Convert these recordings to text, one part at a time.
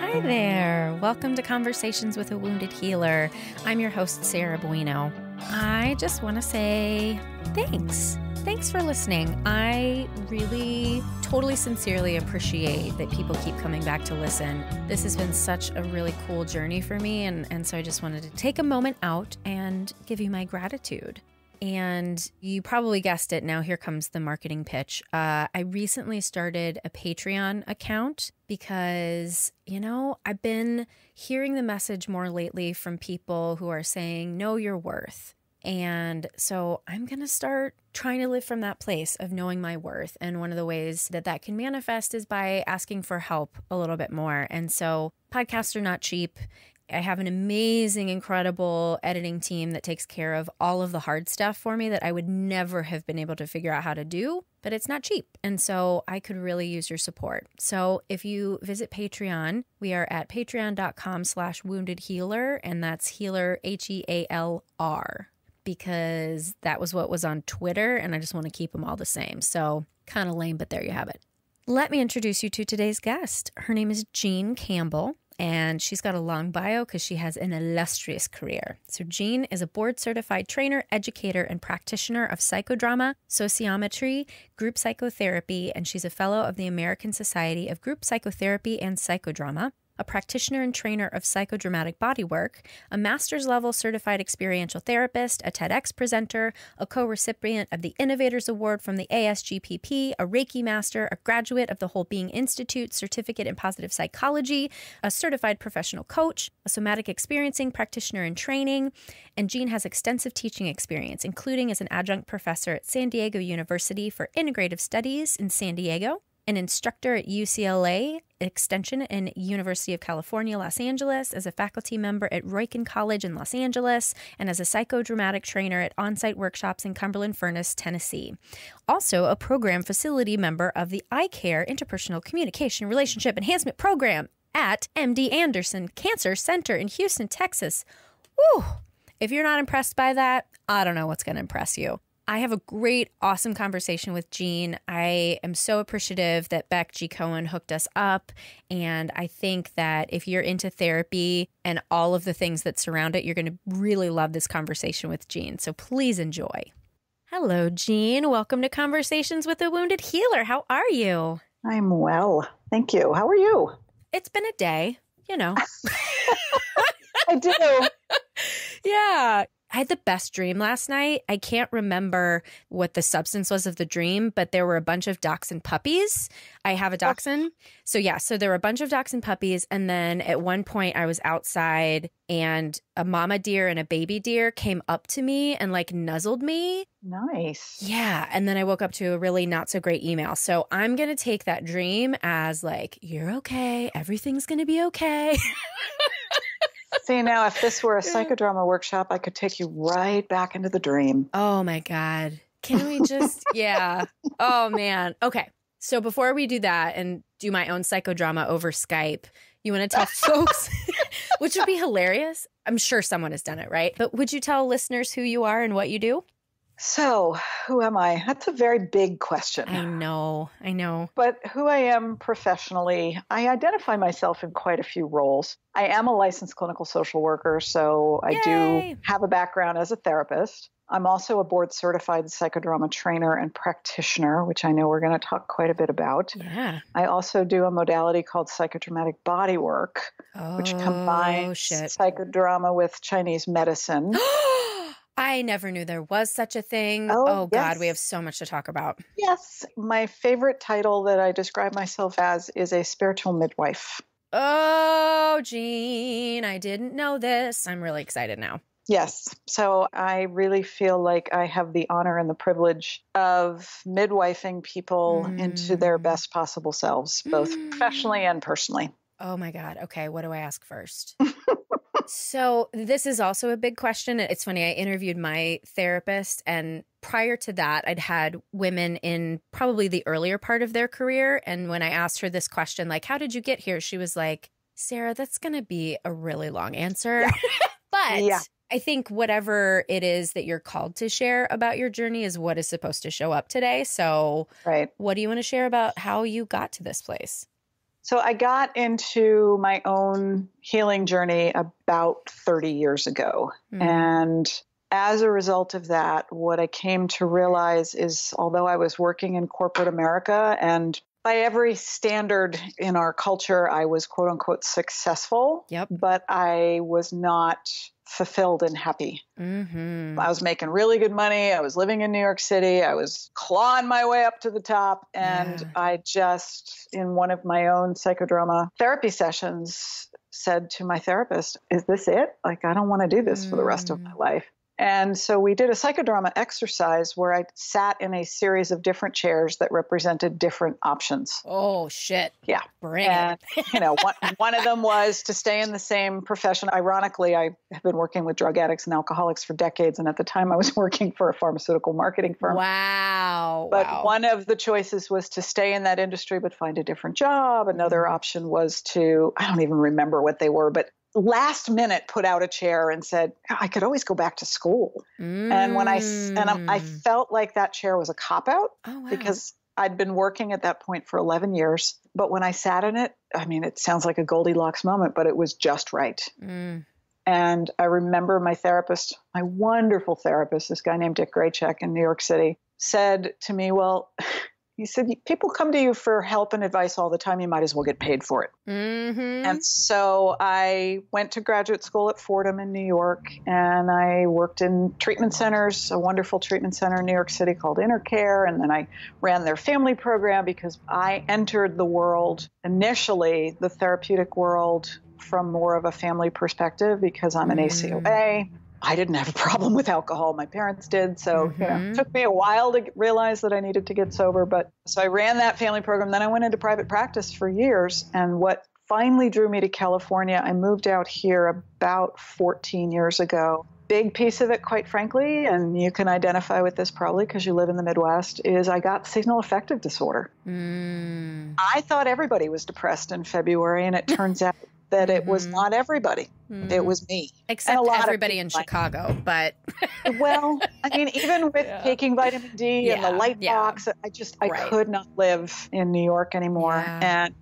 Hi there. Welcome to Conversations with a Wounded Healer. I'm your host, Sarah Buino. I just want to say thanks. Thanks for listening. I really, totally sincerely appreciate that people keep coming back to listen. This has been such a really cool journey for me. And, and so I just wanted to take a moment out and give you my gratitude. And you probably guessed it. Now, here comes the marketing pitch. Uh, I recently started a Patreon account because, you know, I've been hearing the message more lately from people who are saying, know your worth. And so I'm going to start trying to live from that place of knowing my worth. And one of the ways that that can manifest is by asking for help a little bit more. And so podcasts are not cheap. I have an amazing, incredible editing team that takes care of all of the hard stuff for me that I would never have been able to figure out how to do, but it's not cheap. And so I could really use your support. So if you visit Patreon, we are at patreon.com slash wounded healer, and that's healer H E A L R because that was what was on Twitter, and I just want to keep them all the same. So kind of lame, but there you have it. Let me introduce you to today's guest. Her name is Jean Campbell and she's got a long bio because she has an illustrious career. So, Jean is a board certified trainer, educator, and practitioner of psychodrama, sociometry, group psychotherapy, and she's a fellow of the American Society of Group Psychotherapy and Psychodrama a practitioner and trainer of psychodramatic bodywork, a master's level certified experiential therapist, a TEDx presenter, a co recipient of the Innovators Award from the ASGPP, a Reiki master, a graduate of the Whole Being Institute certificate in positive psychology, a certified professional coach, a somatic experiencing practitioner in training, and Jean has extensive teaching experience, including as an adjunct professor at San Diego University for Integrative Studies in San Diego an instructor at UCLA Extension and University of California, Los Angeles, as a faculty member at Roentgen College in Los Angeles, and as a psychodramatic trainer at on-site workshops in Cumberland Furnace, Tennessee. Also, a program facility member of the iCare Interpersonal Communication Relationship Enhancement Program at MD Anderson Cancer Center in Houston, Texas. Woo! If you're not impressed by that, I don't know what's going to impress you. I have a great, awesome conversation with Jean. I am so appreciative that Beck G. Cohen hooked us up. And I think that if you're into therapy and all of the things that surround it, you're going to really love this conversation with Jean. So please enjoy. Hello, Jean. Welcome to Conversations with a Wounded Healer. How are you? I'm well. Thank you. How are you? It's been a day, you know. I do. yeah. I had the best dream last night. I can't remember what the substance was of the dream, but there were a bunch of dachshund puppies. I have a dachshund. So, yeah, so there were a bunch of dachshund puppies. And then at one point, I was outside and a mama deer and a baby deer came up to me and like nuzzled me. Nice. Yeah. And then I woke up to a really not so great email. So, I'm going to take that dream as like, you're okay. Everything's going to be okay. See, now if this were a psychodrama workshop, I could take you right back into the dream. Oh my God. Can we just, yeah. Oh man. Okay. So before we do that and do my own psychodrama over Skype, you want to tell folks, which would be hilarious. I'm sure someone has done it, right? But would you tell listeners who you are and what you do? So, who am I? That's a very big question. I know, I know. But who I am professionally, I identify myself in quite a few roles. I am a licensed clinical social worker, so I Yay! do have a background as a therapist. I'm also a board certified psychodrama trainer and practitioner, which I know we're going to talk quite a bit about. Yeah. I also do a modality called psychodramatic bodywork, oh, which combines shit. psychodrama with Chinese medicine. I never knew there was such a thing. Oh, oh yes. God, we have so much to talk about. Yes. My favorite title that I describe myself as is a spiritual midwife. Oh, Jean, I didn't know this. I'm really excited now. Yes. So I really feel like I have the honor and the privilege of midwifing people mm. into their mm. best possible selves, both mm. professionally and personally. Oh my God. Okay. What do I ask first? So, this is also a big question. It's funny, I interviewed my therapist, and prior to that, I'd had women in probably the earlier part of their career. And when I asked her this question, like, how did you get here? She was like, Sarah, that's going to be a really long answer. Yeah. but yeah. I think whatever it is that you're called to share about your journey is what is supposed to show up today. So, right. what do you want to share about how you got to this place? So I got into my own healing journey about 30 years ago. Mm. And as a result of that, what I came to realize is although I was working in corporate America and by every standard in our culture, I was quote unquote successful. Yep. But I was not fulfilled and happy. Mm-hmm. I was making really good money. I was living in New York City. I was clawing my way up to the top. And yeah. I just, in one of my own psychodrama therapy sessions, said to my therapist, Is this it? Like, I don't want to do this mm. for the rest of my mm. life. And so we did a psychodrama exercise where I sat in a series of different chairs that represented different options. Oh shit! Yeah, bring and, it. you know, one, one of them was to stay in the same profession. Ironically, I have been working with drug addicts and alcoholics for decades, and at the time, I was working for a pharmaceutical marketing firm. Wow! But wow. one of the choices was to stay in that industry but find a different job. Another mm-hmm. option was to I don't even remember what they were, but last minute put out a chair and said i could always go back to school mm. and when i and I, mm. felt like that chair was a cop out oh, wow. because i'd been working at that point for 11 years but when i sat in it i mean it sounds like a goldilocks moment but it was just right mm. and i remember my therapist my wonderful therapist this guy named dick graycheck in new york city said to me well he said people come to you for help and advice all the time you might as well get paid for it mm-hmm. and so i went to graduate school at fordham in new york and i worked in treatment centers a wonderful treatment center in new york city called intercare and then i ran their family program because i entered the world initially the therapeutic world from more of a family perspective because i'm an mm. acoa I didn't have a problem with alcohol. My parents did. So, mm-hmm. you know, it mm-hmm. took me a while to realize that I needed to get sober. But so I ran that family program. Then I went into private practice for years. And what finally drew me to California, I moved out here about 14 years ago. Big piece of it, quite frankly, and you can identify with this probably because you live in the Midwest, is I got seasonal affective disorder. Mm. I thought everybody was depressed in February, and it turns out that it was mm-hmm. not everybody. Mm-hmm. It was me. Except everybody in Chicago, but well, I mean, even with yeah. taking vitamin D yeah. and the light yeah. box, I just I right. could not live in New York anymore. And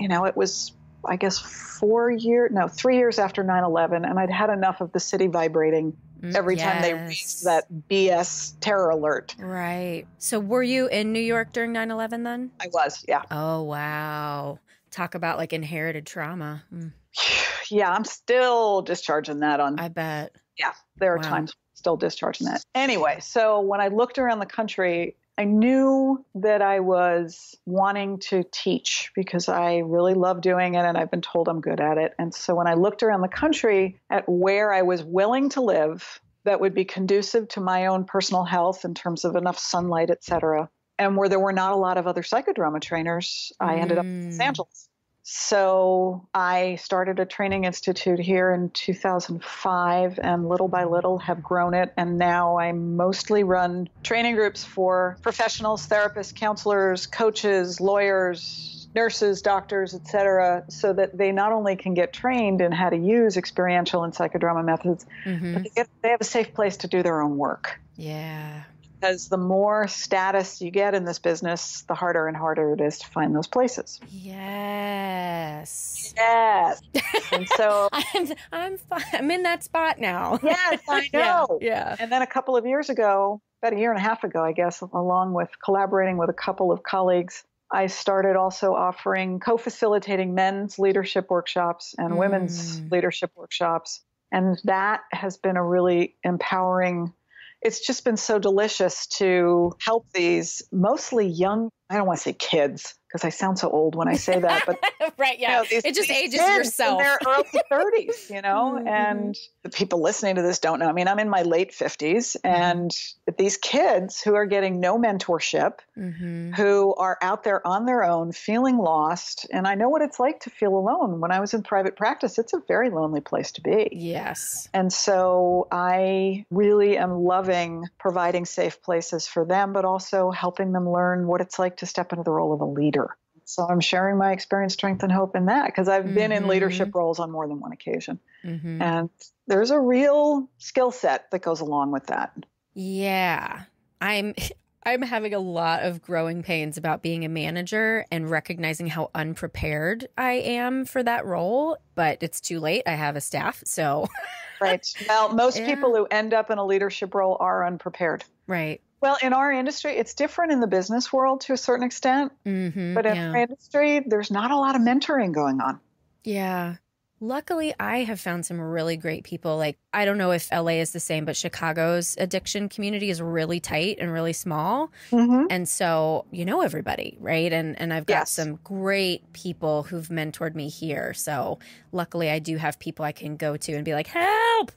you know, it was I guess four years, no, three years after 9/11, and I'd had enough of the city vibrating mm, every yes. time they raised that BS terror alert. Right. So were you in New York during 9/11 then? I was, yeah. Oh wow talk about like inherited trauma. Mm. Yeah, I'm still discharging that on. I bet. Yeah, there are wow. times still discharging that. Anyway, so when I looked around the country, I knew that I was wanting to teach because I really love doing it and I've been told I'm good at it. And so when I looked around the country at where I was willing to live that would be conducive to my own personal health in terms of enough sunlight, et cetera, and where there were not a lot of other psychodrama trainers, I ended up in Los mm. Angeles. So I started a training institute here in 2005 and little by little have grown it. And now I mostly run training groups for professionals, therapists, counselors, coaches, lawyers, nurses, doctors, etc., so that they not only can get trained in how to use experiential and psychodrama methods, mm-hmm. but they, get, they have a safe place to do their own work. Yeah because the more status you get in this business, the harder and harder it is to find those places. Yes. Yes. And so I'm I'm I'm in that spot now. yes, I know. Yeah, yeah. And then a couple of years ago, about a year and a half ago, I guess, along with collaborating with a couple of colleagues, I started also offering co-facilitating men's leadership workshops and mm. women's leadership workshops. And that has been a really empowering it's just been so delicious to help these mostly young, I don't want to say kids, because I sound so old when I say that, but right, yeah, you know, these, it just ages yourself. In their early thirties, you know, mm-hmm. and the people listening to this don't know. I mean, I'm in my late fifties, mm-hmm. and these kids who are getting no mentorship, mm-hmm. who are out there on their own, feeling lost, and I know what it's like to feel alone. When I was in private practice, it's a very lonely place to be. Yes, and so I really am loving providing safe places for them, but also helping them learn what it's like to step into the role of a leader so I'm sharing my experience, strength, and hope in that because I've mm-hmm. been in leadership mm-hmm. roles on more than one occasion. Mm-hmm. And there's a real skill set that goes along with that. Yeah. I'm I'm having a lot of growing pains about being a manager and recognizing how unprepared I am for that role, but it's too late. I have a staff, so. right. Well, most yeah. people who end up in a leadership role are unprepared. Right. Well, in our industry, it's different in the business world to a certain extent. Mm-hmm, but in yeah. our industry, there's not a lot of mentoring going on. Yeah. Luckily, I have found some really great people. Like, I don't know if LA is the same, but Chicago's addiction community is really tight and really small. Mm-hmm. And so you know everybody, right? And and I've got yes. some great people who've mentored me here. So luckily, I do have people I can go to and be like, help.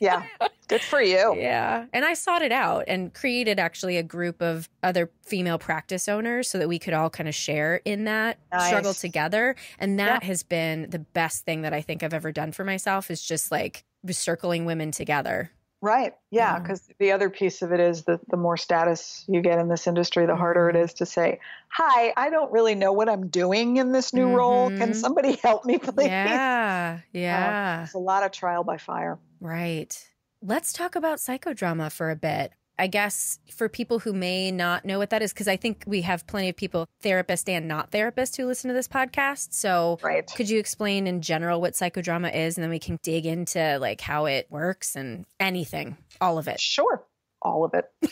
Yeah. Good for you. Yeah. And I sought it out and created actually a group of other female practice owners so that we could all kind of share in that nice. struggle together. And that yeah. has been the best thing that I think I've ever done for myself is just like circling women together. Right. Yeah. Because the other piece of it is that the more status you get in this industry, the harder it mm-hmm. is to say, Hi, I don't really know what I'm doing in this new mm-hmm. role. Can mm-hmm. somebody help me, please? Yeah. Yeah. Uh, it's a lot of trial by fire. Right. Let's talk about psychodrama for a bit. I guess for people who may not know what that is, because I think we have plenty of people, therapists and not therapists, who listen to this podcast. So, right. could you explain in general what psychodrama is, and then we can dig into like how it works and anything, all of it? Sure, all of it.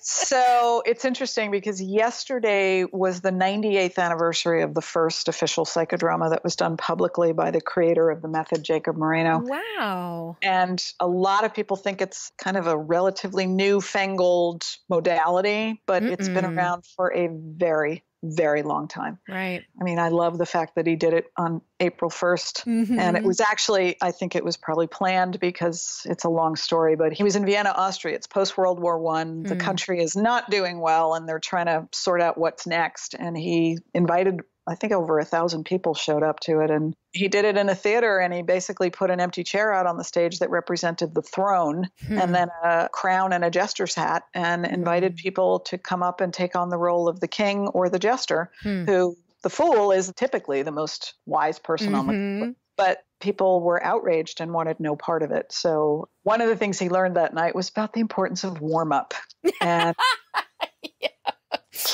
so it's interesting because yesterday was the 98th anniversary of the first official psychodrama that was done publicly by the creator of the method, Jacob Moreno. Wow. And a lot of people think it's kind of a relatively newfangled modality, but Mm-mm. it's been around for a very, very long time. Right. I mean, I love the fact that he did it on April 1st. Mm-hmm. And it was actually, I think it was probably planned because it's a long story, but he was in Vienna, Austria. It's post World War One. The mm. country is not doing well and they're trying to sort out what's next. And he invited I think over a thousand people showed up to it. And he did it in a theater and he basically put an empty chair out on the stage that represented the throne hmm. and then a crown and a jester's hat and invited hmm. people to come up and take on the role of the king or the jester, hmm. who the fool is typically the most wise person mm-hmm. on the mm-hmm. but people were outraged and wanted no part of it. So one of the things he learned that night was about the importance of warm up. And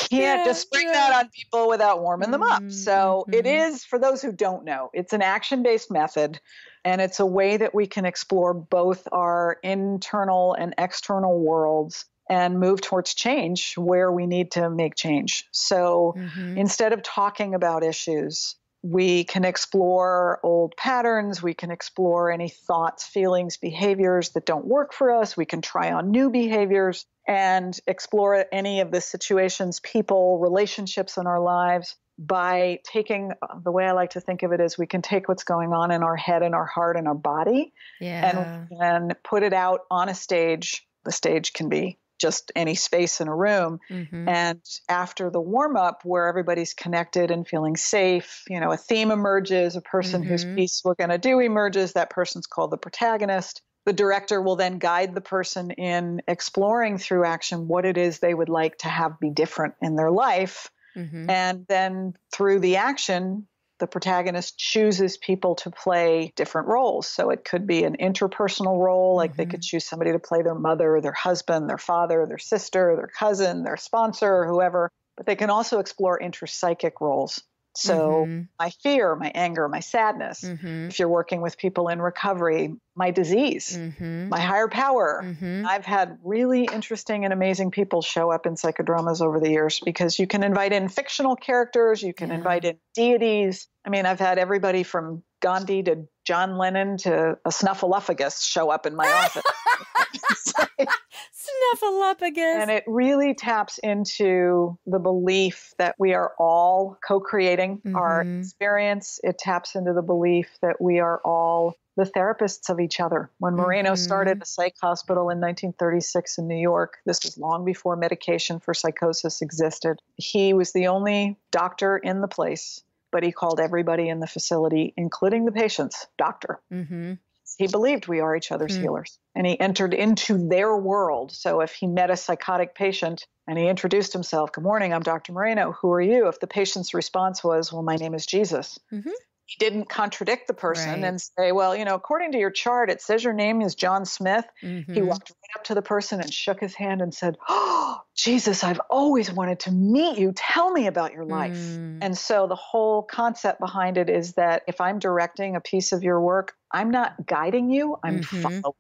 can't yeah, just spring yeah. that on people without warming them up. So mm-hmm. it is, for those who don't know, it's an action based method. And it's a way that we can explore both our internal and external worlds and move towards change where we need to make change. So mm-hmm. instead of talking about issues, we can explore old patterns. We can explore any thoughts, feelings, behaviors that don't work for us. We can try on new behaviors and explore any of the situations, people, relationships in our lives by taking the way I like to think of it is we can take what's going on in our head and our heart and our body yeah. and, and put it out on a stage. The stage can be just any space in a room. Mm-hmm. And after the warm up, where everybody's connected and feeling safe, you know, a theme emerges, a person mm-hmm. whose piece we're going to do emerges. That person's called the protagonist. The director will then guide the person in exploring through action what it is they would like to have be different in their life. Mm-hmm. And then through the action, the protagonist chooses people to play different roles. So it could be an interpersonal role, like mm-hmm. they could mm-hmm. choose somebody to play their mother, their husband, their father, their sister, their cousin, their sponsor, whoever. But they can also explore interpsychic roles. So, mm-hmm. my fear, my anger, my sadness, mm-hmm. if you're working with people in recovery, my disease, mm-hmm. my higher power. Mm-hmm. I've had really interesting and amazing people show up in psychodramas over the years because you can invite in fictional characters, you can yeah. invite in deities. I mean, I've had everybody from Gandhi to John Lennon to a snuffleupagus show up in my office. Snuffleupagus. And it really taps into the belief that we are all co creating mm-hmm. our experience. It taps into the belief that we are all the therapists of each other. When Moreno mm-hmm. started a psych hospital in 1936 in New York, this was long before medication for psychosis existed. He was the only doctor in the place, but he called everybody in the facility, including the patients, doctor. Mm-hmm he believed we are each other's mm. healers and he entered into their world so if he met a psychotic patient and he introduced himself good morning i'm dr moreno who are you if the patient's response was well my name is jesus mm-hmm. he didn't contradict the person Right. and say, well, you know, according to your chart, it says your name is John Smith. He Mhm. walked right up to the person and shook his hand and said, Oh, Jesus, I've always wanted to meet you. Tell me about your life. Mm. And so the whole concept behind it is that if I'm directing a piece of your work, I'm not guiding you, I'm Mhm. following,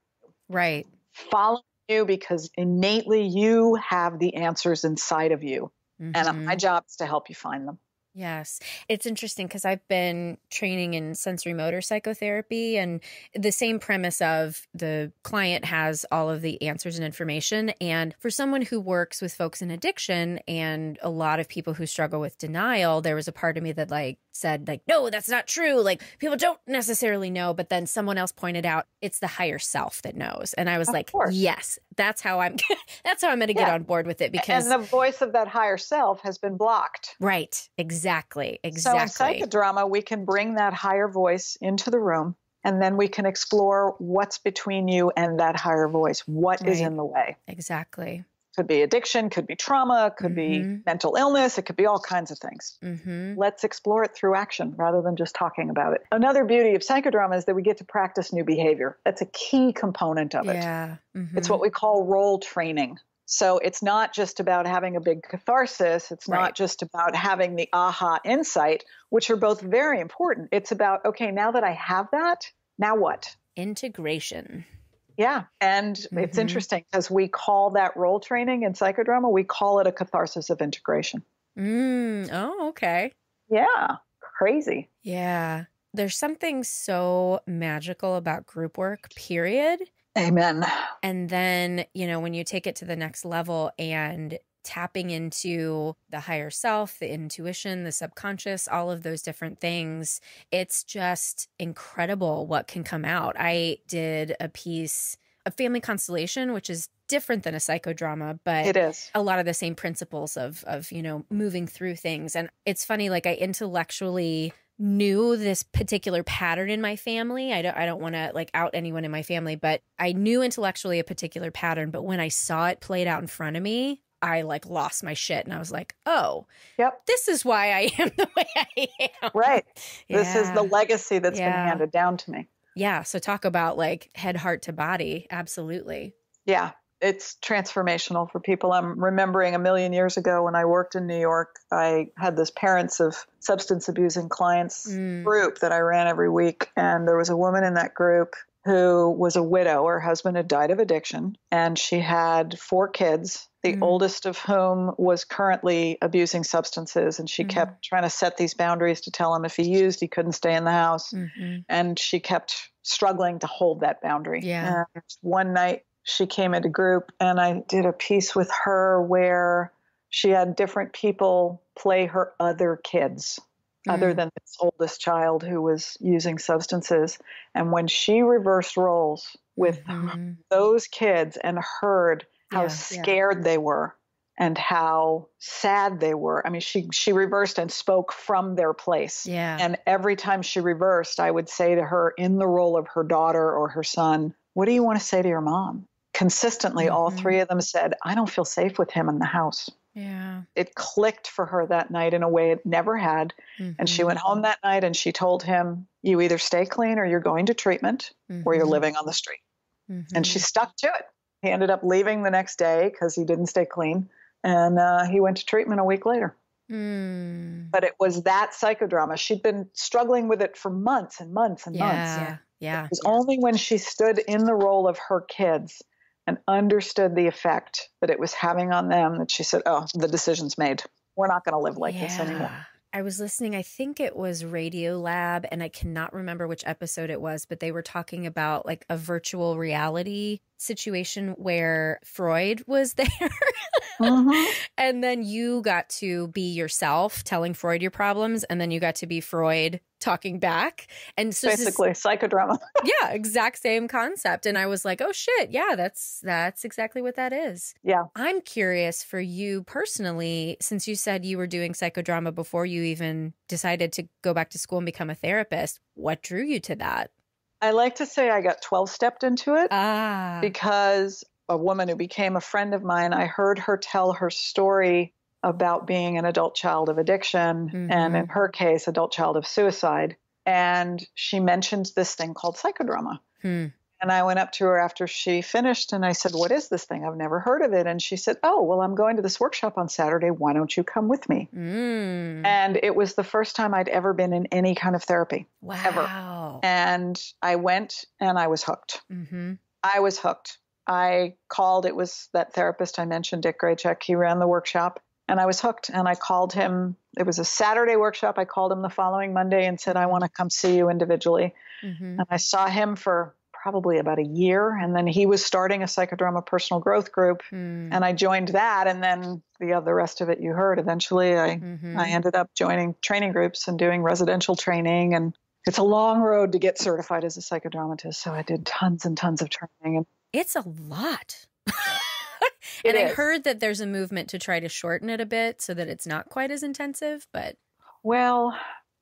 Right. following you because innately you have the answers inside of you. And Mhm. my job is to help you find them. Yes. It's interesting because I've been training in sensorimotor psychotherapy and the same premise of the client has all of the answers and information. And for someone who works with folks in addiction and a lot of people who struggle with denial, there was a part of me that like said, like, no, that's not true. Like people don't necessarily know. But then someone else pointed out it's the higher self that knows. And I was Of like, course. yes, that's how I'm that's how I'm gonna get on board with it because and the voice of that higher self has been blocked. right, exactly. exactly So in psychodrama, we can bring that higher voice into the room and then we can explore what's between you and that higher voice. What is Right. in the way? exactly. Could be addiction, could be trauma, could be Mhm. mental illness, it could be all kinds of things. Mm-hmm. Let's explore it through action rather than just talking about it. Another beauty of psychodrama is that we get to practice new behavior. That's a key component of it. Yeah. mhm. It's what we call role training. So it's not just about having a big catharsis. It's Right. not just about having the aha insight, which are both very important. It's about, okay, now that I have that, now what? integration. Yeah. And it's Mhm. interesting because we call that role training in psychodrama, we call it a catharsis of integration. Mm. Oh, okay. Yeah. Crazy. Yeah. There's something so magical about group work, period. Amen. And then, you know, when you take it to the next level and tapping into the higher self, the intuition, the subconscious, all of those different things, it's just incredible what can come out. I did a piece, a family constellation, which is different than a psychodrama, but It is. a lot of the same principles of of you know moving through things and it's funny like i intellectually knew this particular pattern in my family i don't i don't want to like out anyone in my family but i knew intellectually a particular pattern but when i saw it played out in front of me i like lost my shit and i was like oh Yep. this is why i am the way i am Right. This is the legacy that's been handed down to me. yeah so talk about like head heart to body absolutely Yeah, it's transformational for people. I'm remembering a million years ago when I worked in New York, I had this parents of substance abusing clients Mm. group that I ran every week. And there was a woman in that group who was a widow. Her husband had died of addiction, and she had four kids, the Mm. oldest of whom was currently abusing substances. And she Mm. kept trying to set these boundaries to tell him if he used, he couldn't stay in the house Mhm. and she kept struggling to hold that boundary. Yeah. And one night she came into group and I did a piece with her where she had different people play her other kids other Mm. than this oldest child who was using substances. And when she reversed roles with Mhm. those kids and heard how Yeah, yeah. scared they were and how sad they were. I mean, she she reversed and spoke from their place. yeah And every time she reversed, I would say to her in the role of her daughter or her son, What do you want to say to your mom? Consistently, all Mhm. three of them said, I don't feel safe with him in the house. yeah It clicked for her that night in a way it never had. And she Mhm. went home that night and she told him, You either stay clean or you're going to treatment or you're Mhm. living on the street. And she Mhm. stuck to it. He ended up leaving the next day because he didn't stay clean. And uh, he went to treatment a week later. Mm. But it was that psychodrama. She'd been struggling with it for months and months and months. yeah yeah It was only when she stood in the role of her kids and understood the effect that it was having on them that she said, Oh, the decision's made. We're not going to live like this anymore. I was listening, I think it was Radio Lab, and I cannot remember which episode it was, but they were talking about like a virtual reality situation where Freud was there. Mhm. and then you got to be yourself telling Freud your problems, and then you got to be Freud talking back. And so it's this- Basically, psychodrama. yeah, exact same concept. And I was like, oh shit, yeah, that's that's exactly what that is. Yeah. I'm curious for you personally, since you said you were doing psychodrama before you even decided to go back to school and become a therapist, what drew you to that? I like to say I got 12 stepped into it Ah. because a woman who became a friend of mine, I heard her tell her story about being an adult child of addiction and Mhm. in her case adult child of suicide and she mentioned this thing called psychodrama. Hmm. And I went up to her after she finished and I said, What is this thing? I've never heard of it. And she said, Oh, well, I'm going to this workshop on Saturday. Why don't you come with me? Mm. And it was the first time I'd ever been in any kind of therapy. Wow. Ever. And I went and I was hooked. Mm-hmm. I was hooked. I called, it was that therapist I mentioned, Dick Graycheck. He ran the workshop and I was hooked. And I called him. It was a Saturday workshop. I called him the following Monday and said, I want to come see you individually. Mm-hmm. And I saw him for probably about a year. And then he was starting a psychodrama personal growth group. Mm. And I joined that. And then the other rest of it you heard. Eventually, I, Mhm. I ended up joining training groups and doing residential training. And it's a long road to get certified as a psychodramatist. So I did tons and tons of training. And It's a lot. And I heard that there's a movement to try to shorten it a bit so that it's not quite as intensive, but well,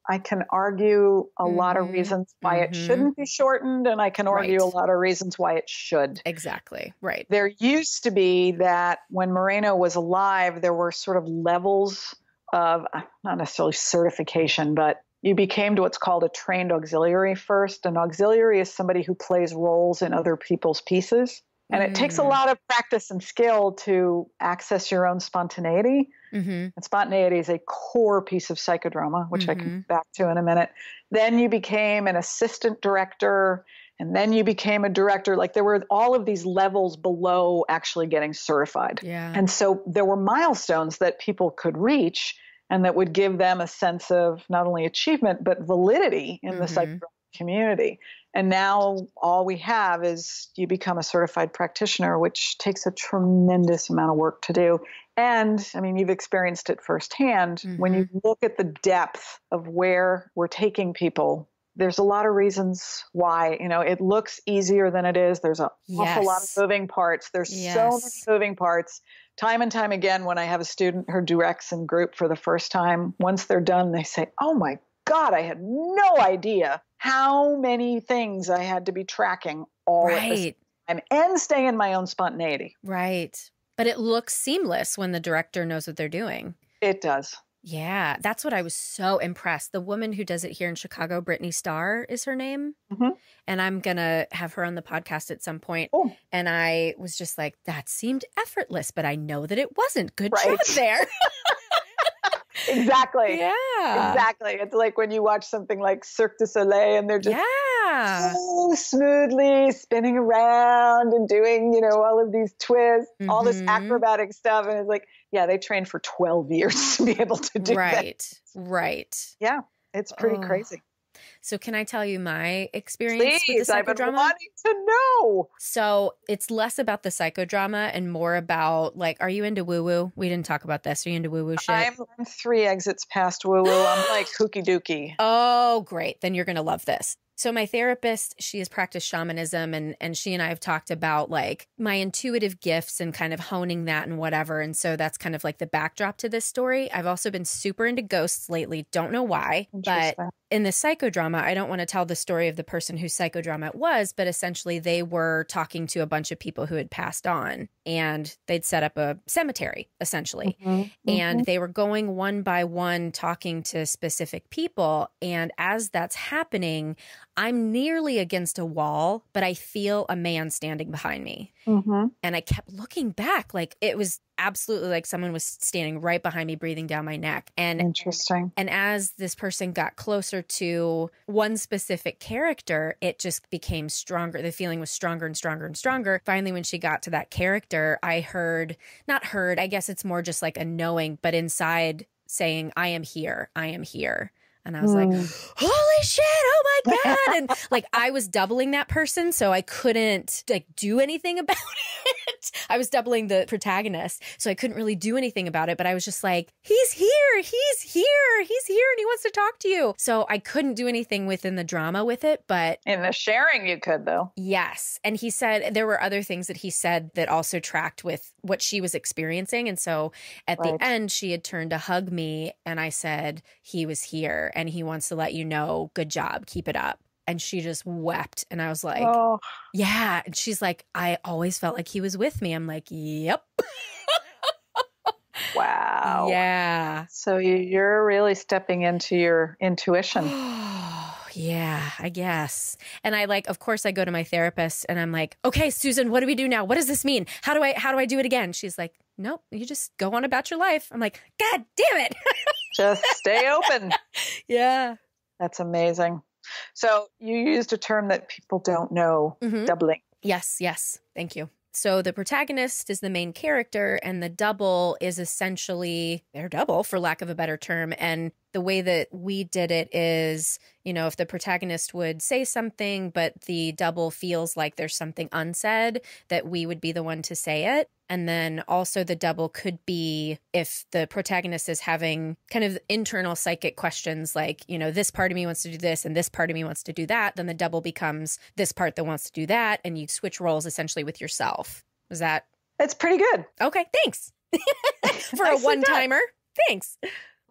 I can argue a lot of Mhm. reasons why it Mhm. shouldn't be shortened. And I can argue Right. a lot of reasons why it should. exactly. Right. There used to be that when Moreno was alive, there were sort of levels of uh, not necessarily certification, but you became to what's called a trained auxiliary first. An auxiliary is somebody who plays roles in other people's pieces. And it takes a Mm. lot of practice and skill to access your own spontaneity. Mm-hmm. And spontaneity is a core piece of psychodrama, which I can Mhm. come back to in a minute. Then you became an assistant director, and then you became a director. Like there were all of these levels below actually getting certified. Yeah. And so there were milestones that people could reach and that would give them a sense of not only achievement, but validity in the Mhm. psychodrama community. And now all we have is you become a certified practitioner, which takes a tremendous amount of work to do. And I mean, you've experienced it firsthand. When you mm-hmm. look at the depth of where we're taking people, there's a lot of reasons why. You know, it looks easier than it is. There's an awful lot of moving parts. There's so many moving parts. Time and time again, when I have a student who directs in group for the first time, once they're done, they say, Oh my God, I had no idea how many things I had to be tracking all at the right. time and stay in my own spontaneity. Right. But it looks seamless when the director knows what they're doing. It does. Yeah, that's what I was so impressed. The woman who does it here in Chicago, Brittany Starr is her name. Mhm. And I'm going to have her on the podcast at some point. Oh. And I was just like, that seemed effortless, but I know that it wasn't. Good Right. job there. Exactly. yeah. Exactly. It's like when you watch something like Cirque du Soleil and they're just Yeah. so smoothly spinning around and doing, you know, all of these twists, all this Mhm. acrobatic stuff. And it's like, yeah, they trained for 12 years to be able to do that. Right. Right. Yeah. It's pretty Oh, crazy. So, can I tell you my experience Please, with the psychodrama? I've been wanting to know. So it's less about the psychodrama and more about like, are you into woo woo? We didn't talk about this. Are you into woo woo shit? I'm, three exits past woo woo. I'm like kooky dookie. Oh, great. Then you're going to love this. So my therapist, she has practiced shamanism and and she and I have talked about like my intuitive gifts and kind of honing that and whatever. And so that's kind of like the backdrop to this story. I've also been super into ghosts lately. Don't know why, but in the psychodrama, I don't want to tell the story of the person whose psychodrama it was, but essentially they were talking to a bunch of people who had passed on and they'd set up a cemetery essentially Mhm. and they were going one by one talking to specific people and as that's happening i'm nearly against a wall but i feel a man standing behind me Mhm. and i kept looking back like it was absolutely like someone was standing right behind me breathing down my neck and Interesting. and as this person got closer to one specific character, it just became stronger. The feeling was stronger and stronger and stronger. Finally, when she got to that character, I heard, not heard, I guess it's more just like a knowing, but inside saying, I am here, I am here. And I was like, Mm. holy shit, oh my God. And like I was doubling that person, so I couldn't like do anything about it. I was doubling the protagonist, so I couldn't really do anything about it. But I was just like, he's here, he's here, he's here, and he wants to talk to you. So I couldn't do anything within the drama with it, but In the sharing, you could though. Yes. And he said there were other things that he said that also tracked with what she was experiencing. And so at Right. the end, she had turned to hug me. And I said, He was here and he wants to let you know, good job, keep it up. And she just wept. And I was like, oh, Yeah. And she's like, I always felt like he was with me. I'm like, Yep. wow. Yeah. So you- you're really stepping into your intuition. yeah, I guess. And I like, of course, I go to my therapist and I'm like, okay, Susan, what do we do now? What does this mean? How do I, how do I do it again? She's like, nope, you just go on about your life. I'm like, God damn it. just stay open. yeah. That's amazing. So you used a term that people don't know, mm-hmm. doubling. Yes, yes. Thank you. So the protagonist is the main character, and the double is essentially their double, for lack of a better term. And the way that we did it is, you know, if the protagonist would say something, but the double feels like there's something unsaid, that we would be the one to say it. And then also the double could be if the protagonist is having kind of internal psychic questions like, you know, this part of me wants to do this and this part of me wants to do that, then the double becomes this part that wants to do that. And you switch roles essentially with yourself. Was that? It's pretty good. Okay. Thanks. For a one timer. Thanks.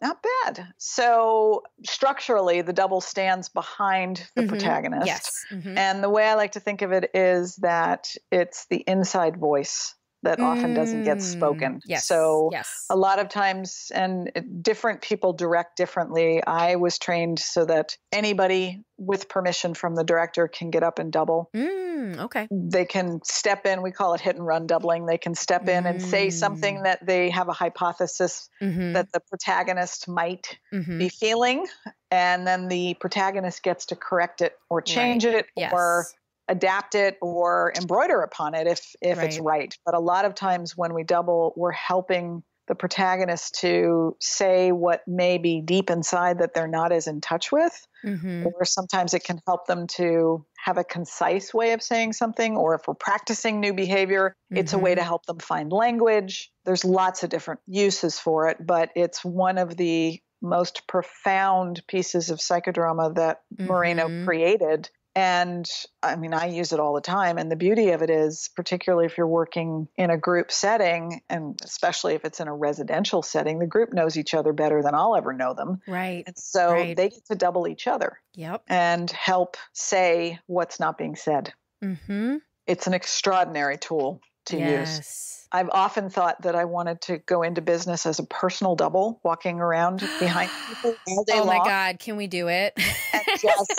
Not bad. So structurally, the double stands behind the mm-hmm. protagonist. Yes. Mm-hmm. And the way I like to think of it is that it's the inside voice that often doesn't get spoken. Mm, yes. So yes. a lot of times, and different people direct differently. I was trained so that anybody with permission from the director can get up and double. Mm, okay. They can step in. We call it hit and run doubling. They can step in mm. and say something mm. that they have a hypothesis mm-hmm. that the protagonist might mm-hmm. be feeling, and then the protagonist gets to correct it or change right. it yes. or adapt it or embroider upon it if if right. it's right but a lot of times when we double we're helping the protagonist to say what may be deep inside that they're not as in touch with mm-hmm. or sometimes it can help them to have a concise way of saying something or if we're practicing new behavior mm-hmm. it's a way to mm-hmm. help them find language there's lots of different uses for it but it's one of the most profound pieces of psychodrama that mm-hmm. Moreno created and I mean, I use it all the time. And the beauty of it is, particularly if you're working in a group setting, and especially if it's in a residential setting, the group knows each other better than I'll ever know them. Right. And so right. they get to double each other. Yep. And help say what's not being said. Mm-hmm. It's an extraordinary tool to yes. use. I've often thought that I wanted to go into business as a personal double, walking around behind people all day oh long. Oh my God, can we do it? And just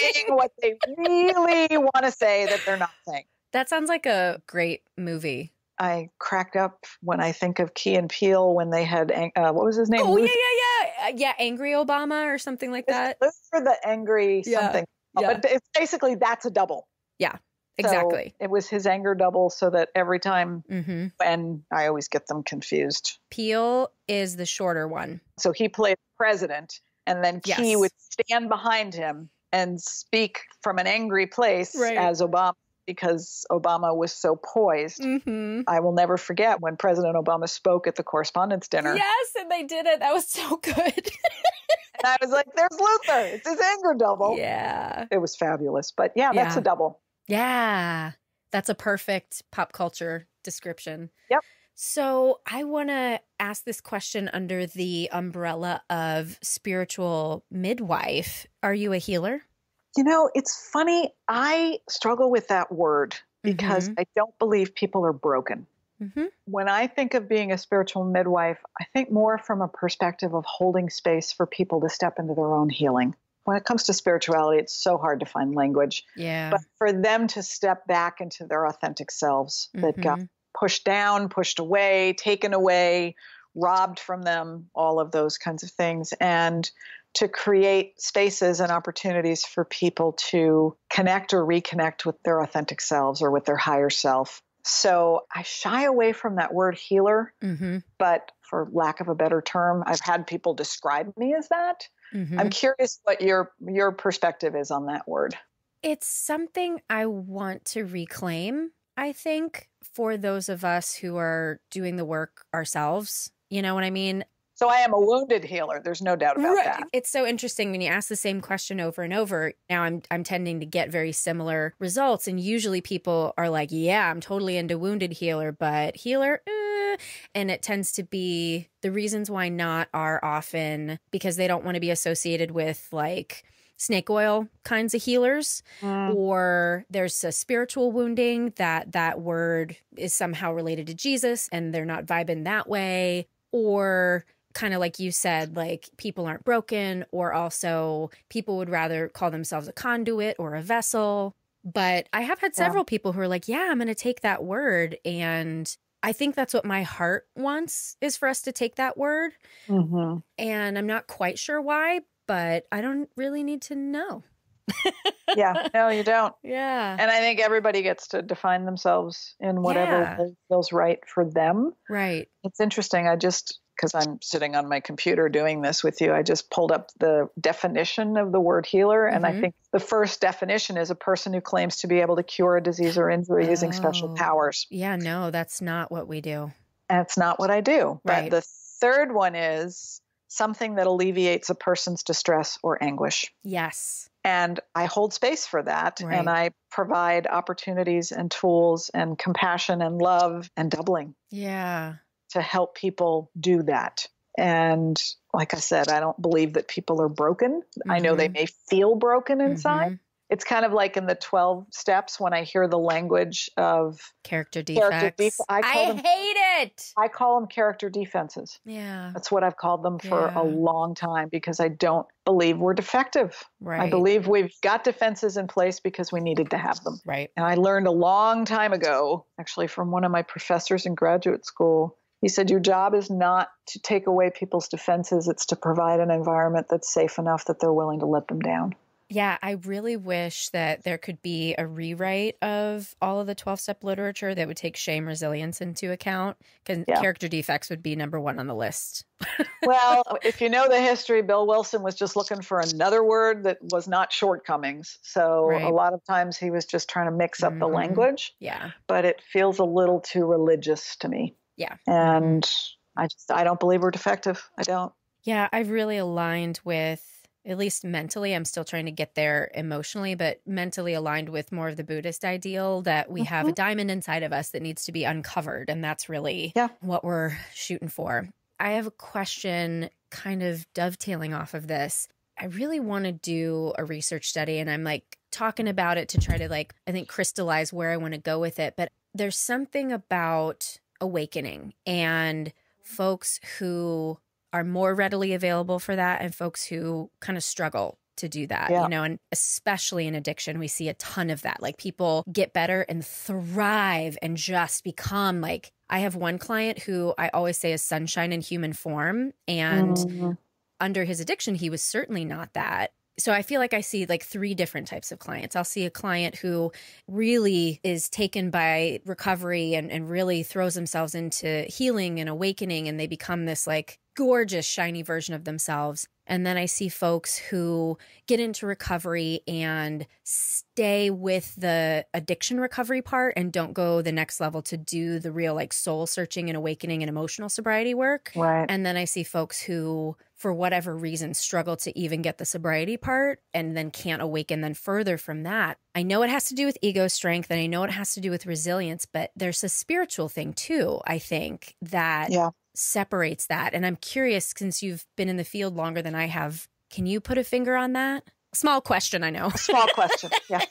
saying what they really want to say that they're not saying. That sounds like a great movie. I cracked up when I think of Key and Peele when they had uh, what was his name? Oh Luther. yeah, yeah, yeah, uh, yeah, Angry Obama or something like that. For the angry something. Yeah. yeah. But it's basically that's a double. Yeah. Exactly. So it was his anger double so that every time, mm-hmm. and I always get them confused. Peele is the shorter one. So he played president, and then yes. Key would stand behind him and speak from an angry place right. as Obama because Obama was so poised. Mm-hmm. I will never forget when President Obama spoke at the correspondence dinner. Yes, and they did it. That was so good. and I was like, there's Luther. It's his anger double. Yeah. It was fabulous. But yeah, that's yeah. a double. Yeah. That's a perfect pop culture description. Yep. So, I want to ask this question under the umbrella of spiritual midwife. Are you a healer? You know, it's funny. I struggle with that word because mm-hmm. I don't believe people are broken. Mm-hmm. When I think of being a spiritual midwife, I think more from a perspective of holding space for people to step into their own healing when it comes to spirituality, it's so hard to find language. Yeah. But for them to step back into their authentic selves mm-hmm. that got pushed down, pushed away, taken away, robbed from them, all of those kinds of things. And to create spaces and opportunities for people to connect or reconnect with their authentic selves or with their higher self. So I shy away from that word healer, mm-hmm. but for lack of a better term, I've had people describe me as that. Mm-hmm. I'm curious what your your perspective is on that word. It's something I want to reclaim, I think, for those of us who are doing the work ourselves. You know what I mean? So I am a wounded healer. There's no doubt about right. that. It's so interesting when you ask the same question over and over. Now I'm I'm tending to get very similar results, and usually people are like, "Yeah, I'm totally into wounded healer, but healer." Eh, and it tends to be the reasons why not are often because they don't want to be associated with like snake oil kinds of healers mm. or there's a spiritual wounding that that word is somehow related to Jesus and they're not vibing that way or kind of like you said, like people aren't broken, or also people would rather call themselves a conduit or a vessel. But I have had several yeah. people who are like, yeah, I'm going to take that word. And I think that's what my heart wants is for us to take that word. Mm-hmm. And I'm not quite sure why, but I don't really need to know. yeah, no, you don't. Yeah. And I think everybody gets to define themselves in whatever yeah. feels right for them. Right. It's interesting. I just, because I'm sitting on my computer doing this with you, I just pulled up the definition of the word healer. And mm-hmm. I think the first definition is a person who claims to be able to cure a disease or injury oh. using special oh. powers. Yeah, no, that's not what we do. And it's not what I do. Right. But the third one is something that alleviates a person's distress or anguish. Yes. And I hold space for that. Right. And I provide opportunities and tools and compassion and love and doubling. Yeah. To help people do that. And like I said, I don't believe that people are broken. Mm-hmm. I know they mm-hmm. may feel broken inside, mm-hmm it's kind of like in the 12 steps when I hear the language of character defects. Character def- I, I them, hate it. I call them character defenses. Yeah. That's what I've called them for yeah. a long time because I don't believe we're defective. Right. I believe we've got defenses in place because we needed to have them. Right. And I learned a long time ago, actually from one of my professors in graduate school, he said, Your job is not to take away people's defenses, it's to provide an environment that's safe enough that they're willing to let them down. Yeah, I really wish that there could be a rewrite of all of the 12 step literature that would take shame resilience into account because yeah. character defects would be number one on the list. well, if you know the history, Bill Wilson was just looking for another word that was not shortcomings. So right. a lot of times he was just trying to mix up mm-hmm. the language. Yeah. But it feels a little too religious to me. Yeah. And I just, I don't believe we're defective. I don't. Yeah, I've really aligned with at least mentally i'm still trying to get there emotionally but mentally aligned with more of the buddhist ideal that we mm-hmm. have a mm-hmm. diamond inside of us that needs to be uncovered and that's really yeah. what we're shooting for i have a question kind of dovetailing off of this i really want to do a research study and i'm like talking about it to try to like i think crystallize where i want to go with it but there's something about awakening and folks who are more readily available for that and folks who kind of struggle to do that, yeah. you know, and especially in addiction, we see a ton of that. Like people get better and thrive and just become like, I have one client who I always say is sunshine in human form. And mm-hmm. under his addiction, he was certainly not that. So I feel like I see like three different types of clients. I'll see a client who really is taken by recovery and, and really throws themselves into healing and awakening, and they become this like gorgeous, shiny version of themselves. And then I see folks who get into recovery and stay with the addiction recovery part and don't go the next level to do the real like soul searching and awakening and emotional sobriety work. Right. And then I see folks who, for whatever reason, struggle to even get the sobriety part and then can't awaken then further from that. I know it has to do with ego strength and I know it has to do with resilience, but there's a spiritual thing too, I think, that yeah separates that. And I'm curious, since you've been in the field longer than I have, can you put a finger on that? Small question, I know. Small question. Yeah.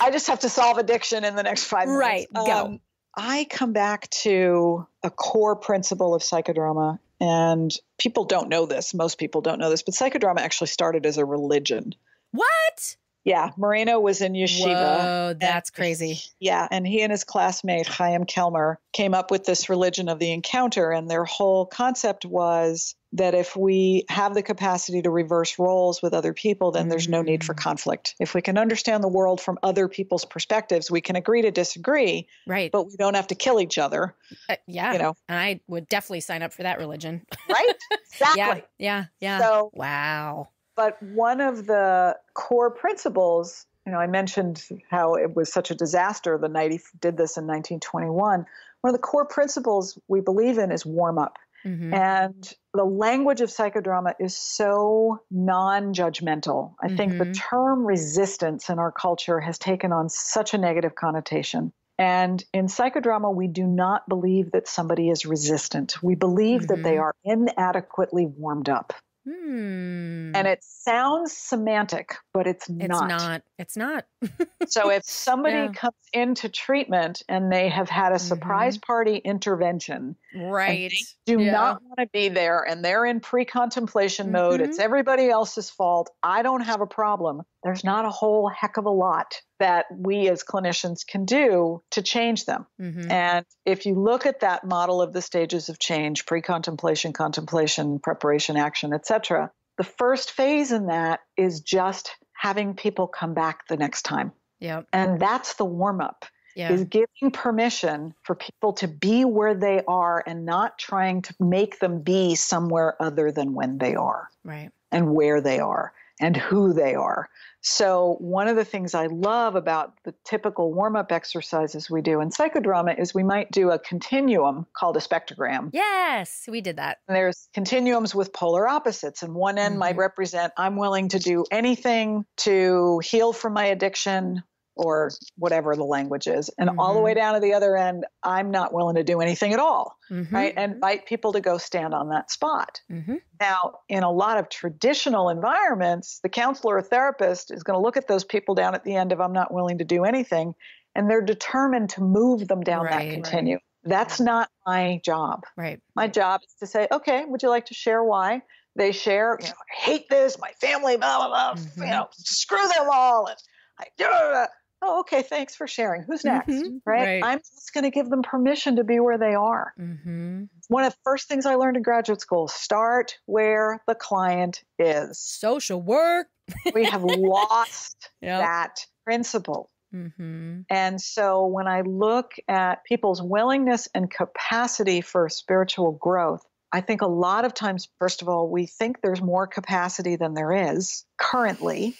I just have to solve addiction in the next five minutes. Right. Go. Um, I come back to a core principle of psychodrama, and people don't know this. Most people don't know this, but psychodrama actually started as a religion. What? Yeah, Moreno was in yeshiva. Oh, that's and, crazy. Yeah, and he and his classmate Chaim Kellmer came up with this religion of the encounter, and their whole concept was that if we have the capacity to reverse roles with other people, then there's no need for mm. conflict. If we can understand the world from other people's perspectives, we can agree to disagree, right? But we don't have to kill each other. Uh, yeah, you know, and I would definitely sign up for that religion. right? Exactly. yeah, yeah, yeah. So wow. But one of the core principles, you know, I mentioned how it was such a disaster the night he did this in 1921. One of the core principles we believe in is warm up. Mm-hmm. And the language of psychodrama is so non judgmental. I mm-hmm. think the mm-hmm. term resistance in our culture has taken on such a negative connotation. And in psychodrama, we do not believe that somebody is resistant. We believe mm-hmm. that they mm-hmm. are inadequately warmed up. Hmm. And it sounds semantic, but it's, it's not. It's not. It's not. so if somebody yeah. comes into treatment and they have had a surprise mm-hmm. party intervention, right? do yeah. not want to be there and they're in pre-contemplation mm-hmm. mode. It's mm-hmm. everybody else's fault. I don't have a problem. There's not a whole heck of a lot that we as clinicians can do to change them. Mm-hmm. And if you look at that model of the stages of change, pre-contemplation, contemplation, preparation, action, etc., the first phase in that is just having people come back the next time. Yeah. And that's the warm up. Yeah. Is giving permission for people to be where they are and not trying to make them be somewhere other than when they are. Right. And where they are and who they are. So, one of the things I love about the typical warm up exercises we do in psychodrama is we might do a continuum called a spectrogram. Yes, we did that. And there's continuums with polar opposites, and one end mm-hmm. might represent I'm willing to do anything to heal from my addiction or whatever the language is. And mm-hmm. all the way mm-hmm. down to the other end, I'm not willing to do anything at all, mm-hmm. right? And invite people to go stand on that spot. Mm-hmm. Now, in a lot of traditional environments, the counselor or therapist is going to look at those people down at the end of I'm not willing to do anything, and they're determined to move them down right, that continuum. Right. That's not my job. Right. My job is to say, okay, would you like to share why? They share, you know, I hate this, my family, blah, blah, blah, you know, mm-hmm. screw them all. And I, blah, blah, blah oh, okay, thanks for sharing. Who's next? Mm-hmm, right? right? I'm just going to give them permission to be where they are. Mm-hmm. One of the first things I learned in graduate school start where the client is. Social work. we have lost yep. that principle. Mm-hmm. And so when I look at people's willingness and capacity for spiritual growth, I think a lot of times, first of all, we think there's more capacity than there is currently.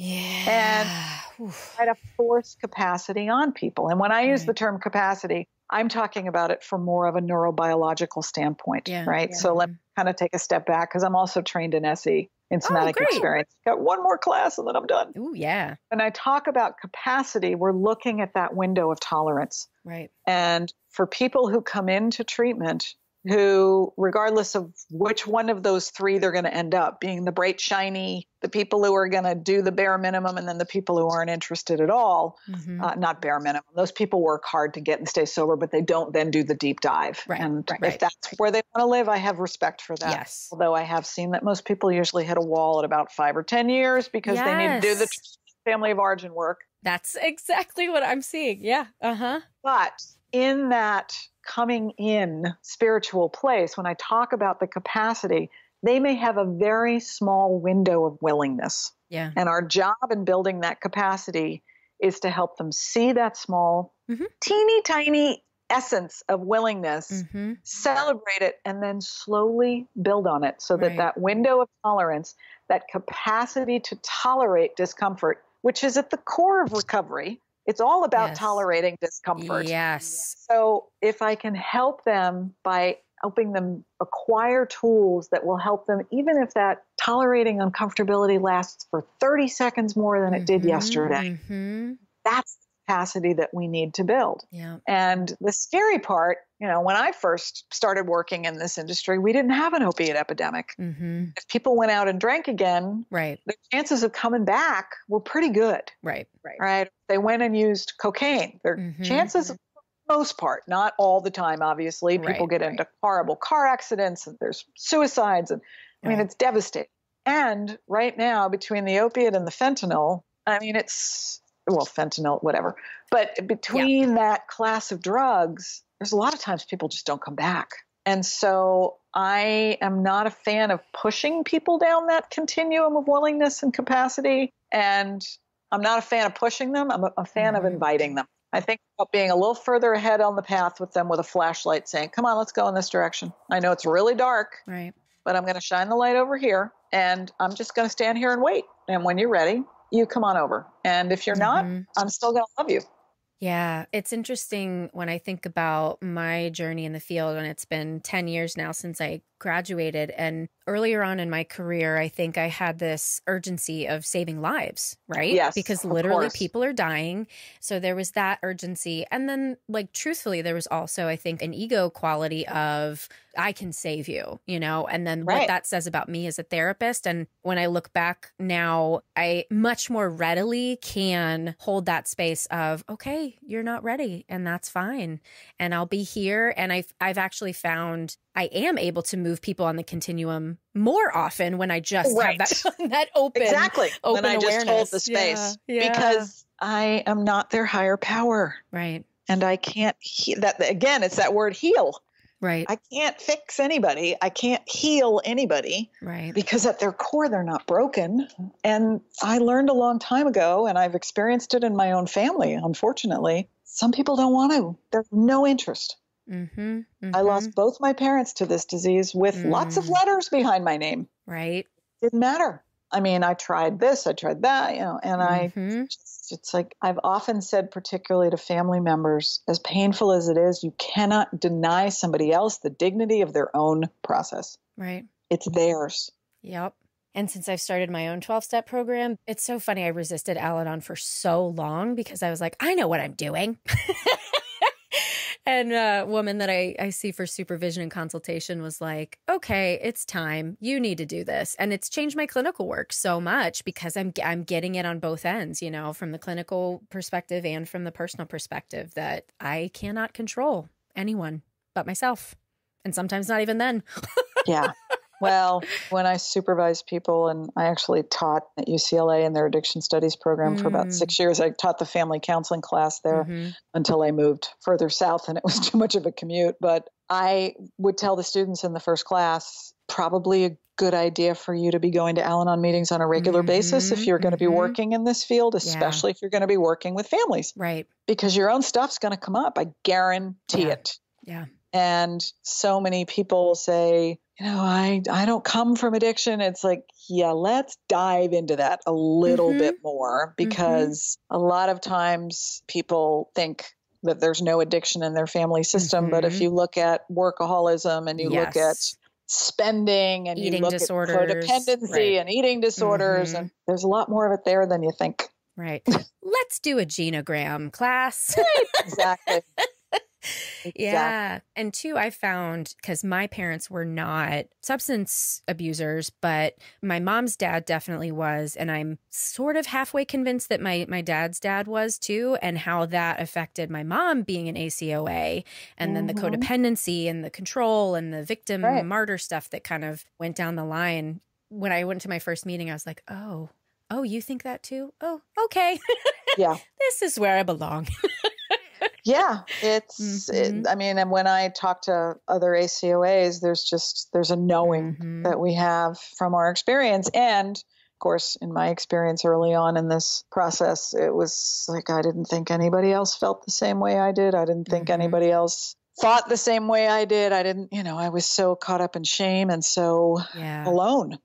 Yeah. And try to force capacity on people. And when I use the term capacity, I'm talking about it from more of a neurobiological standpoint, yeah, right? Yeah. So let me mm-hmm. kind of take a step back because I'm also trained in SE in oh, somatic oh, experience. Got one more class and then I'm done. Oh, yeah. When I talk about capacity, we're looking at that window of tolerance. Right. And for people who come into treatment, who, regardless of which one of those three they're going to end up, being the bright, shiny, the people who are going to do the bare minimum, and then the people who aren't interested at all, mm-hmm. uh, not bare minimum. Those people work hard to get and stay sober, but they don't then do the deep dive. Right. And right. if that's where they want to live, I have respect for that. Yes. Although I have seen that most people usually hit a wall at about five or 10 years because yes. they need to do the family of origin work. That's exactly what I'm seeing. Yeah. Uh huh. But in that coming in spiritual place, when I talk about the capacity, they may have a very small window of willingness. Yeah. And our job in building that capacity is to help them see that small, mm-hmm. teeny tiny essence of willingness, mm-hmm. celebrate it, and then slowly build on it so that right. that window of tolerance, that capacity to tolerate discomfort, which is at the core of recovery, it's all about yes. tolerating discomfort. Yes. So if I can help them by helping them acquire tools that will help them, even if that tolerating uncomfortability lasts for 30 seconds more than it mm-hmm, did yesterday, mm-hmm. that's capacity that we need to build. Yeah. And the scary part, you know, when I first started working in this industry, we didn't have an opiate epidemic. Mm-hmm. If people went out and drank again, right, the chances of coming back were pretty good. Right. Right. Right. They went and used cocaine. Their mm-hmm. chances most part, not all the time, obviously. People right, get into horrible car accidents and there's suicides and I mean it's devastating. And right now, between the opiate and the fentanyl, I mean it's well, fentanyl, whatever. But between yeah. that class of drugs, there's a lot of times people just don't come back. And so I am not a fan of pushing people down that continuum of willingness and capacity. And I'm not a fan of pushing them. I'm a, a fan mm-hmm. of inviting them. I think about being a little further ahead on the path with them with a flashlight saying, come on, let's go in this direction. I know it's really dark, right? but I'm going to shine the light over here and I'm just going to stand here and wait. And when you're ready, you come on over. And if you're mm-hmm. not, I'm still going to love you. Yeah, it's interesting when I think about my journey in the field, and it's been 10 years now since I graduated. And earlier on in my career, I think I had this urgency of saving lives, right? Yes. Because literally people are dying. So there was that urgency. And then, like, truthfully, there was also, I think, an ego quality of, I can save you, you know, and then right. what that says about me as a therapist. And when I look back now, I much more readily can hold that space of, okay, you're not ready, and that's fine. And I'll be here. And I've, I've actually found I am able to move people on the continuum more often when I just right. have that, that open exactly open when I awareness. just hold the space yeah, yeah. because I am not their higher power, right? And I can't he- that again. It's that word heal. Right. I can't fix anybody. I can't heal anybody. Right. Because at their core, they're not broken. And I learned a long time ago, and I've experienced it in my own family, unfortunately. Some people don't want to, there's no interest. Mm-hmm, mm-hmm. I lost both my parents to this disease with mm. lots of mm. letters behind my name. Right. Didn't matter. I mean, I tried this, I tried that, you know, and mm-hmm. I just, it's like I've often said, particularly to family members, as painful as it is, you cannot deny somebody else the dignity of their own process. Right. It's theirs. Yep. And since I've started my own 12 step program, it's so funny. I resisted Al Anon for so long because I was like, I know what I'm doing. and a woman that I, I see for supervision and consultation was like, okay, it's time. You need to do this. And it's changed my clinical work so much because I'm, I'm getting it on both ends, you know, from the clinical perspective and from the personal perspective that I cannot control anyone but myself. And sometimes not even then. yeah. Well, when I supervised people, and I actually taught at UCLA in their addiction studies program mm. for about six mm. years, I taught the family counseling class there mm-hmm. until I moved further south and it was too much of a commute. But I would tell the students in the first class probably a good idea for you to be going to Al Anon meetings on a regular mm-hmm. basis if you're going to be mm-hmm. working in this field, especially yeah. if you're going to be working with families. Right. Because your own stuff's going to come up. I guarantee yeah. it. Yeah. And so many people say, you know, I I don't come from addiction. It's like, yeah, let's dive into that a little mm-hmm. bit more mm-hmm. because mm-hmm. a lot of times people think that there's no addiction in their family system, mm-hmm. but if mm-hmm. you look at workaholism and you yes. look at spending and eating you look disorders, at codependency right. and eating disorders and mm-hmm. there's a lot more of it there than you think. Right. Let's do a genogram class. exactly. Yeah. And two, I found because my parents were not substance abusers, but my mom's dad definitely was. And I'm sort of halfway convinced that my, my dad's dad was too, and how that affected my mom being an ACOA, and mm-hmm. then the mm-hmm. codependency and the control and the victim right. martyr stuff that kind of went down the line. When I went to my first meeting, I was like, oh, oh, you think that too? Oh, okay. Yeah. this is where I belong. yeah, it's. Mm-hmm. It, I mean, and when I talk to other ACOAs, there's just there's a knowing mm-hmm. that we have from our experience, and of course, in my experience early on in this process, it was like I didn't think anybody else felt the same way I did. I didn't think mm-hmm. anybody else thought the same way I did. I didn't, you know, I was so caught up in shame and so yeah. alone.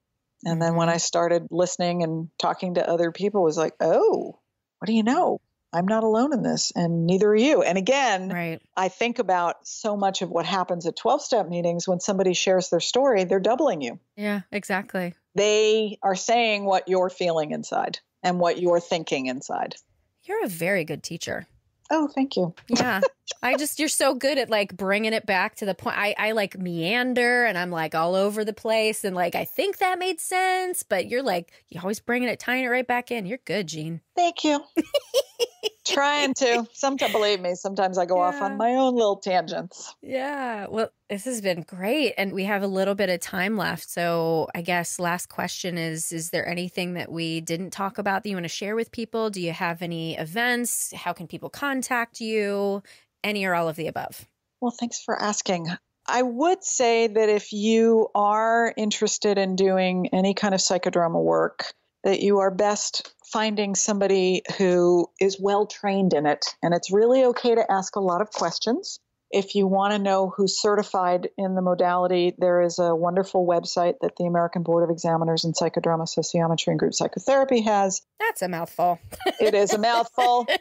And then when mm-hmm. I started listening and talking to other people, was like, oh, what do you know? I'm not alone in this, and neither are you. And again, right. I think about so much of what happens at 12 step meetings when somebody shares their story, they're doubling you. Yeah, exactly. They are saying what you're feeling inside and what you're thinking inside. You're a very good teacher. Oh, thank you. yeah. I just, you're so good at like bringing it back to the point. I, I like meander and I'm like all over the place. And like, I think that made sense, but you're like, you always bringing it, tying it right back in. You're good, Jean. Thank you. Trying to. Sometimes, believe me, sometimes I go yeah. off on my own little tangents. Yeah. Well, this has been great. And we have a little bit of time left. So I guess last question is Is there anything that we didn't talk about that you want to share with people? Do you have any events? How can people contact you? Any or all of the above? Well, thanks for asking. I would say that if you are interested in doing any kind of psychodrama work, that you are best finding somebody who is well trained in it. And it's really okay to ask a lot of questions. If you want to know who's certified in the modality, there is a wonderful website that the American Board of Examiners in Psychodrama, Sociometry, and Group Psychotherapy has. That's a mouthful. it is a mouthful.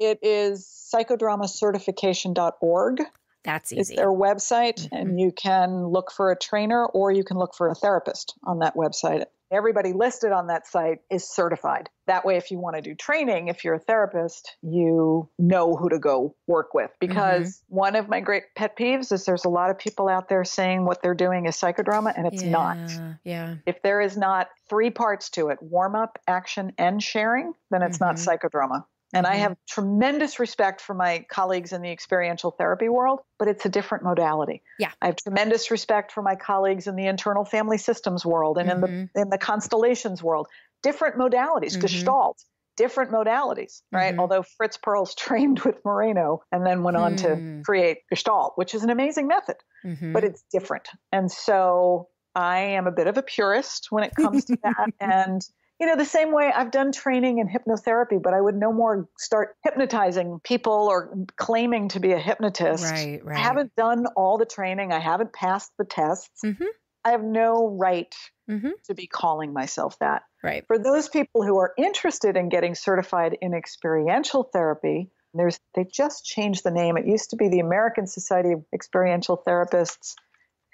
It is psychodramacertification.org. That's easy. It's their website, mm-hmm. and you can look for a trainer or you can look for a therapist on that website. Everybody listed on that site is certified. That way, if you want to do training, if you're a therapist, you know who to go work with. Because mm-hmm. one of my great pet peeves is there's a lot of people out there saying what they're doing is psychodrama, and it's yeah, not. Yeah. If there is not three parts to it warm up, action, and sharing then it's mm-hmm. not psychodrama. And mm-hmm. I have tremendous respect for my colleagues in the experiential therapy world, but it's a different modality. Yeah. I have tremendous respect for my colleagues in the internal family systems world and mm-hmm. in the mm-hmm. in the constellations world. Different modalities, mm-hmm. gestalt, different modalities, right? Mm-hmm. Although Fritz Perls trained with Moreno and then went on to mm. create gestalt, which is an amazing method, mm-hmm. but it's different. And so I am a bit of a purist when it comes to that. and you know, the same way I've done training in hypnotherapy, but I would no more start hypnotizing people or claiming to be a hypnotist. Right, right. I haven't done all the training, I haven't passed the tests. Mm-hmm. I have no right mm-hmm. to be calling myself that. Right. For those people who are interested in getting certified in experiential therapy, there's they just changed the name. It used to be the American Society of Experiential Therapists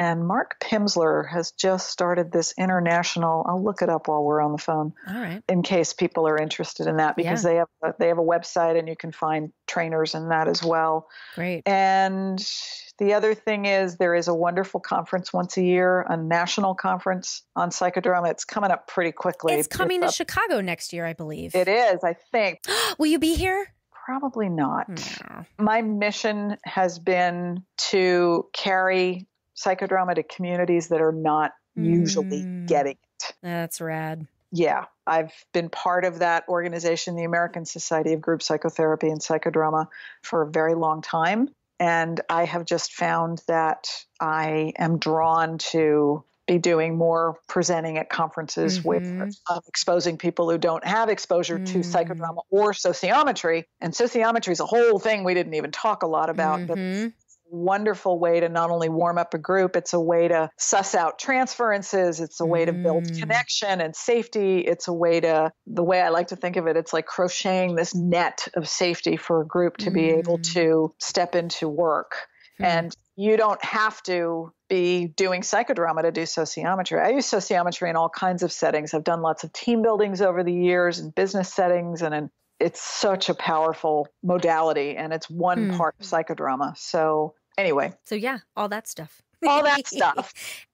and Mark Pimsler has just started this international. I'll look it up while we're on the phone. All right. In case people are interested in that, because yeah. they have a, they have a website and you can find trainers in that as well. Great. And the other thing is there is a wonderful conference once a year, a national conference on psychodrama. It's coming up pretty quickly. It's coming to Chicago next year, I believe. It is, I think. Will you be here? Probably not. No. My mission has been to carry psychodrama to communities that are not usually mm. getting it. That's rad. Yeah, I've been part of that organization, the American Society of Group Psychotherapy and Psychodrama, for a very long time. And I have just found that I am drawn to be doing more presenting at conferences mm-hmm. with uh, exposing people who don't have exposure mm. to psychodrama or sociometry. And sociometry is a whole thing we didn't even talk a lot about, mm-hmm. but wonderful way to not only warm up a group, it's a way to suss out transferences, it's a way to build mm. connection and safety. It's a way to, the way I like to think of it, it's like crocheting this net of safety for a group to mm. be able mm. to step into work. Mm. And you don't have to be doing psychodrama to do sociometry. I use sociometry in all kinds of settings. I've done lots of team buildings over the years and business settings and in it's such a powerful modality and it's one mm. part of psychodrama. So anyway. So yeah, all that stuff. all that stuff.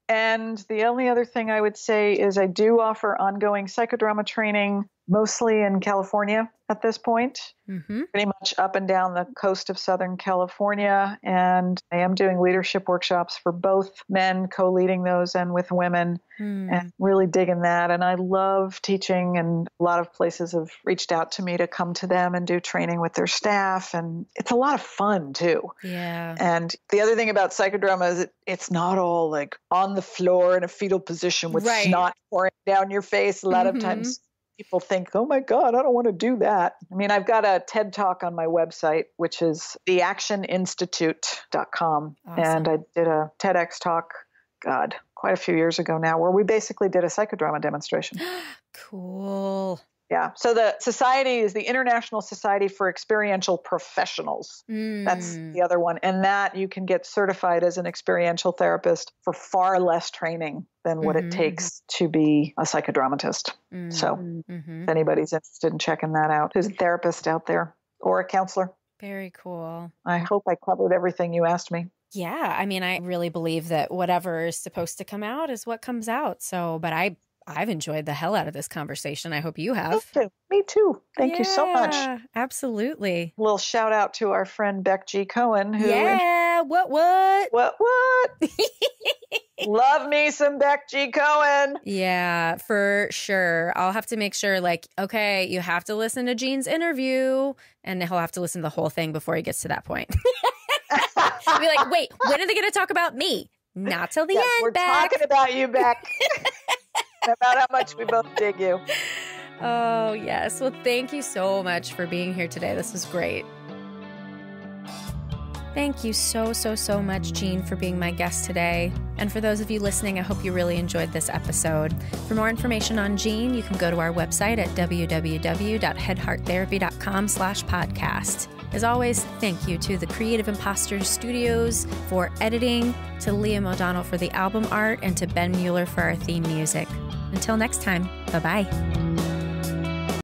And the only other thing I would say is I do offer ongoing psychodrama training, mostly in California at this point, mm-hmm. pretty much up and down the coast of Southern California. And I am doing leadership workshops for both men, co leading those, and with women, mm. and really digging that. And I love teaching, and a lot of places have reached out to me to come to them and do training with their staff. And it's a lot of fun, too. Yeah. And the other thing about psychodrama is it, it's not all like on the floor in a fetal position with right. snot pouring down your face. A lot mm-hmm. of times people think, oh my God, I don't want to do that. I mean, I've got a TED talk on my website, which is theactioninstitute.com. Awesome. And I did a TEDx talk, God, quite a few years ago now, where we basically did a psychodrama demonstration. cool. Yeah. So the society is the International Society for Experiential Professionals. Mm. That's the other one. And that you can get certified as an experiential therapist for far less training than what mm-hmm. it takes to be a psychodramatist. Mm-hmm. So mm-hmm. if anybody's interested in checking that out, who's a therapist out there or a counselor. Very cool. I hope I covered everything you asked me. Yeah, I mean, I really believe that whatever is supposed to come out is what comes out. So, but I I've enjoyed the hell out of this conversation. I hope you have. Me too. Me too. Thank yeah, you so much. Absolutely. A little shout out to our friend Beck G. Cohen. Who yeah. What? What? What? What? Love me some Beck G. Cohen. Yeah, for sure. I'll have to make sure, like, okay, you have to listen to Jean's interview, and he'll have to listen to the whole thing before he gets to that point. be like, wait, when are they going to talk about me? Not till the yes, end. We're Beck. talking about you, Beck about how much we both dig you. Oh, yes. Well, thank you so much for being here today. This was great. Thank you so, so, so much, Jean, for being my guest today. And for those of you listening, I hope you really enjoyed this episode. For more information on Jean, you can go to our website at www.headhearttherapy.com slash podcast. As always, thank you to the Creative Imposters Studios for editing, to Liam O'Donnell for the album art, and to Ben Mueller for our theme music. Until next time, bye bye.